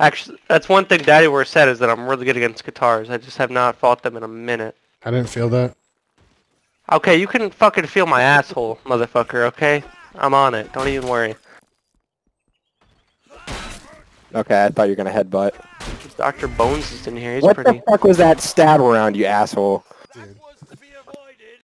Actually, that's one thing Daddy War said is that I'm really good against guitars. I just have not fought them in a minute. I didn't feel that. Okay, you can fucking feel my asshole, motherfucker, okay? I'm on it. Don't even worry. Okay, I thought you were gonna headbutt. Dr. Bones is in here. He's What pretty... the fuck was that stab around, you asshole? Dude.